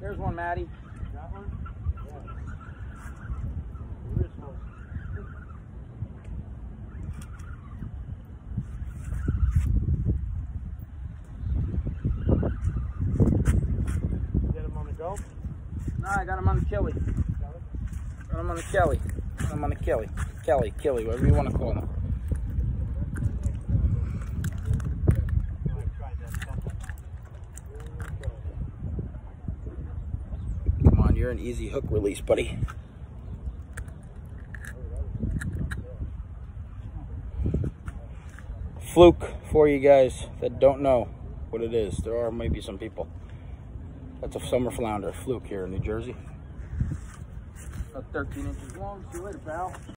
There's one, Maddie. That one? Yeah. There is one. Get him on the go? No, I got him on the Kelly. Got him on the Kelly. Got him on the Kelly. Kelly, Kelly, whatever you want to call him. I tried that couple. Come on, you're an easy hook release, buddy. Fluke for you guys that don't know what it is. There are maybe some people. That's a summer flounder, fluke here in New Jersey. About 13 inches long. See you later, pal.